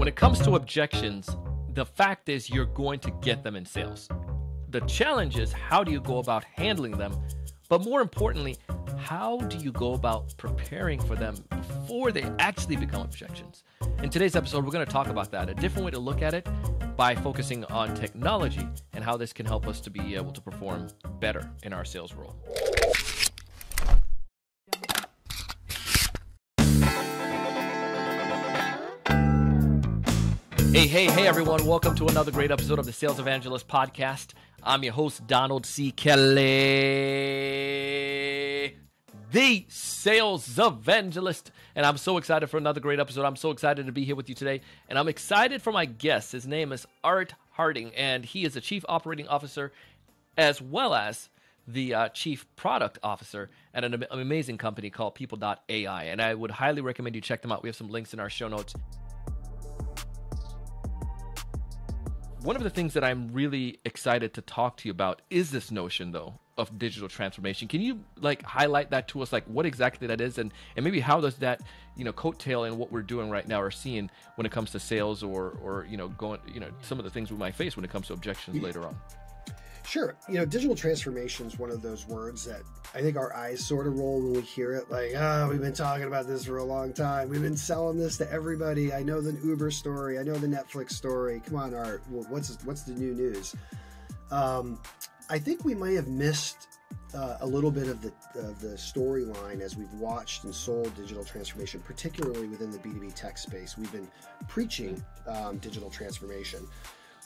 When it comes to objections, the fact is you're going to get them in sales. The challenge is how do you go about handling them? But more importantly, how do you go about preparing for them before they actually become objections? In today's episode, we're going to talk about that a different way to look at it by focusing on technology and how this can help us to be able to perform better in our sales role. Hey, hey, hey, everyone. Welcome to another great episode of the Sales Evangelist Podcast. I'm your host, Donald C. Kelly, the Sales Evangelist. And I'm so excited for another great episode. I'm so excited to be here with you today. And I'm excited for my guest. His name is Art Harding, and he is the Chief Operating Officer as well as the uh, chief product officer at an, an amazing company called people.ai. And I would highly recommend you check them out. We have some links in our show notes. One of the things that I'm really excited to talk to you about is this notion, though, of digital transformation. Can you like highlight that to us, like what exactly that is, and and maybe how does that you know coattail in what we're doing right now or seeing when it comes to sales or or you know going you know some of the things we might face when it comes to objections later on. Sure. You know, digital transformation is one of those words that I think our eyes sort of roll when we hear it. Like, oh, we've been talking about this for a long time. We've been selling this to everybody. I know the Uber story. I know the Netflix story. Come on, Art. What's what's the new news? Um, I think we might have missed uh, a little bit of the of the storyline as we've watched and sold digital transformation, particularly within the B two B tech space. We've been preaching um, digital transformation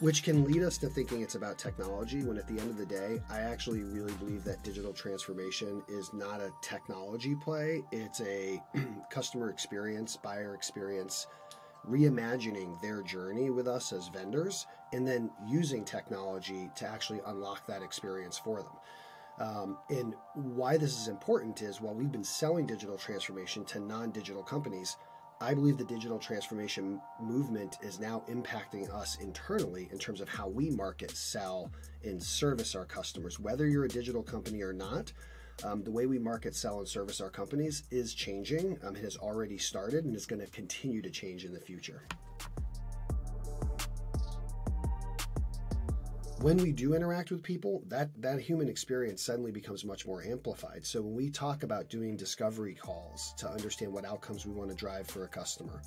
which can lead us to thinking it's about technology when at the end of the day i actually really believe that digital transformation is not a technology play. It's a customer experience buyer experience reimagining their journey with us as vendors and then using technology to actually unlock that experience for them. Um, and why this is important is while we've been selling digital transformation to non-digital companies I believe the digital transformation movement is now impacting us internally in terms of how we market, sell, and service our customers. Whether you're a digital company or not, um, the way we market, sell, and service our companies is changing. Um, it has already started and is going to continue to change in the future. When we do interact with people, that that human experience suddenly becomes much more amplified. So when we talk about doing discovery calls to understand what outcomes we want to drive for a customer,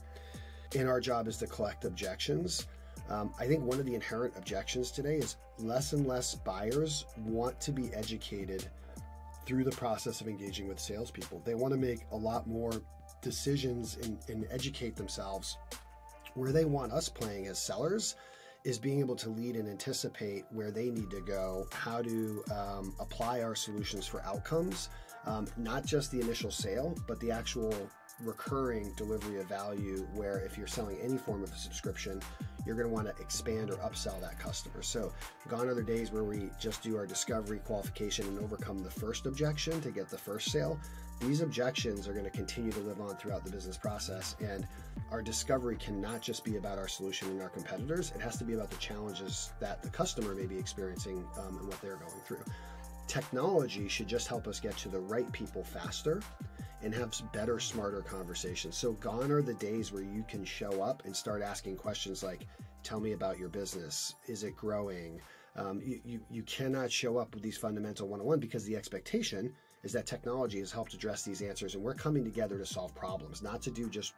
and our job is to collect objections. Um, I think one of the inherent objections today is less and less buyers want to be educated through the process of engaging with salespeople. They want to make a lot more decisions and, and educate themselves where they want us playing as sellers is being able to lead and anticipate where they need to go, how to um, apply our solutions for outcomes, um, not just the initial sale, but the actual recurring delivery of value. Where if you're selling any form of a subscription, you're going to want to expand or upsell that customer. So, gone are the days where we just do our discovery qualification and overcome the first objection to get the first sale. These objections are going to continue to live on throughout the business process. And our discovery cannot just be about our solution and our competitors, it has to be about the challenges that the customer may be experiencing um, and what they're going through. Technology should just help us get to the right people faster and have better, smarter conversations. So, gone are the days where you can show up and start asking questions like, Tell me about your business. Is it growing? Um, you, you, you cannot show up with these fundamental one on one because the expectation is that technology has helped address these answers and we're coming together to solve problems, not to do just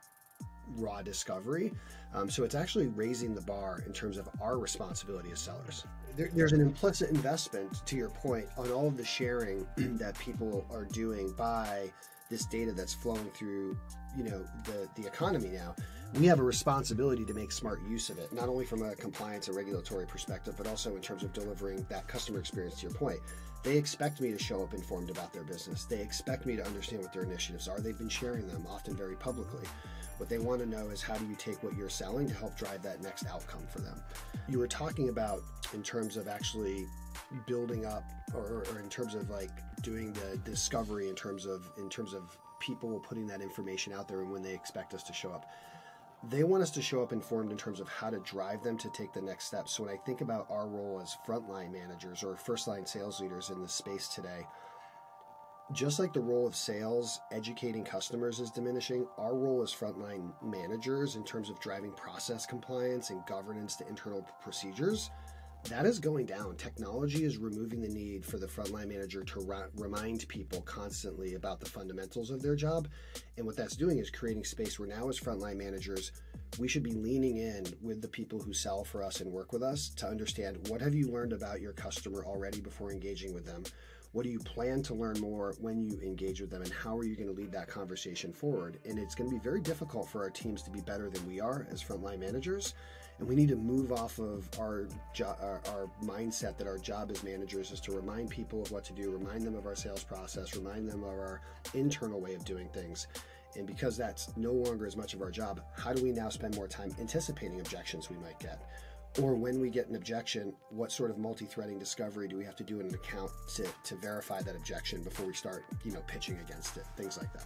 raw discovery. Um, so it's actually raising the bar in terms of our responsibility as sellers. There, there's an implicit investment, to your point, on all of the sharing that people are doing by this data that's flowing through, you know, the the economy now we have a responsibility to make smart use of it, not only from a compliance and regulatory perspective, but also in terms of delivering that customer experience to your point. They expect me to show up informed about their business. They expect me to understand what their initiatives are. They've been sharing them, often very publicly. What they want to know is how do you take what you're selling to help drive that next outcome for them? You were talking about in terms of actually building up or, or in terms of like doing the discovery in terms of in terms of people putting that information out there and when they expect us to show up they want us to show up informed in terms of how to drive them to take the next steps. So when I think about our role as frontline managers or first line sales leaders in this space today, just like the role of sales, educating customers is diminishing, our role as frontline managers in terms of driving process compliance and governance to internal procedures, that is going down. Technology is removing the need for the frontline manager to ra- remind people constantly about the fundamentals of their job. And what that's doing is creating space where now, as frontline managers, we should be leaning in with the people who sell for us and work with us to understand what have you learned about your customer already before engaging with them what do you plan to learn more when you engage with them, and how are you going to lead that conversation forward? And it's going to be very difficult for our teams to be better than we are as frontline managers. And we need to move off of our, jo- our, our mindset that our job as managers is to remind people of what to do, remind them of our sales process, remind them of our internal way of doing things. And because that's no longer as much of our job, how do we now spend more time anticipating objections we might get? Or when we get an objection, what sort of multi-threading discovery do we have to do in an account to, to verify that objection before we start, you know, pitching against it, things like that.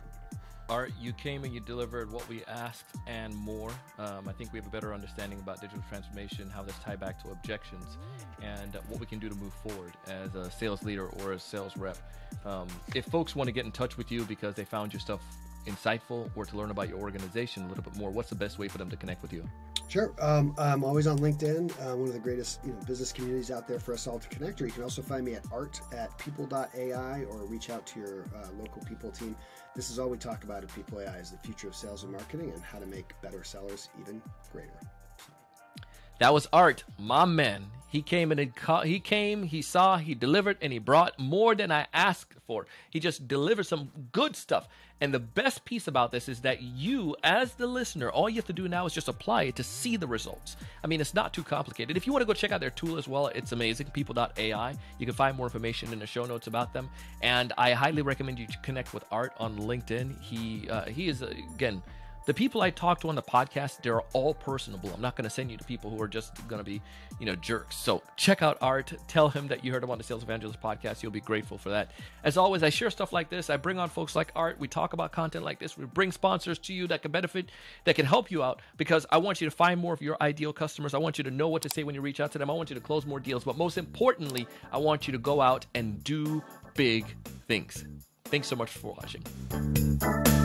Art, you came and you delivered what we asked and more. Um, I think we have a better understanding about digital transformation, how this tie back to objections, and what we can do to move forward as a sales leader or a sales rep. Um, if folks want to get in touch with you because they found your stuff insightful or to learn about your organization a little bit more, what's the best way for them to connect with you? Sure. Um, I'm always on LinkedIn, uh, one of the greatest you know, business communities out there for us all to connect. Or you can also find me at art at people.ai or reach out to your uh, local people team. This is all we talk about at People AI is the future of sales and marketing and how to make better sellers even greater. That was Art, my man. He came and he came, he saw, he delivered, and he brought more than I asked for. He just delivered some good stuff. And the best piece about this is that you, as the listener, all you have to do now is just apply it to see the results. I mean, it's not too complicated. If you want to go check out their tool as well, it's amazing. People.ai. You can find more information in the show notes about them. And I highly recommend you connect with Art on LinkedIn. He uh, he is again the people I talk to on the podcast, they're all personable. I'm not going to send you to people who are just going to be, you know, jerks. So check out Art. Tell him that you heard him on the Sales Evangelist podcast. You'll be grateful for that. As always, I share stuff like this. I bring on folks like Art. We talk about content like this. We bring sponsors to you that can benefit, that can help you out because I want you to find more of your ideal customers. I want you to know what to say when you reach out to them. I want you to close more deals. But most importantly, I want you to go out and do big things. Thanks so much for watching.